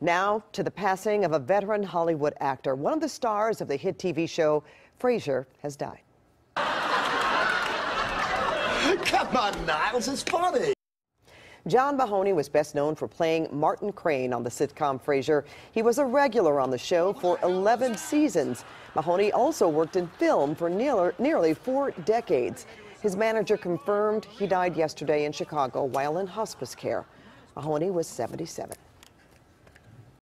Now to the passing of a veteran Hollywood actor. One of the stars of the hit TV show Frasier has died. Come on, Niles, it's funny. John Mahoney was best known for playing Martin Crane on the sitcom Frasier. He was a regular on the show for 11 seasons. Mahoney also worked in film for nearly four decades. His manager confirmed he died yesterday in Chicago while in hospice care. Mahoney was 77.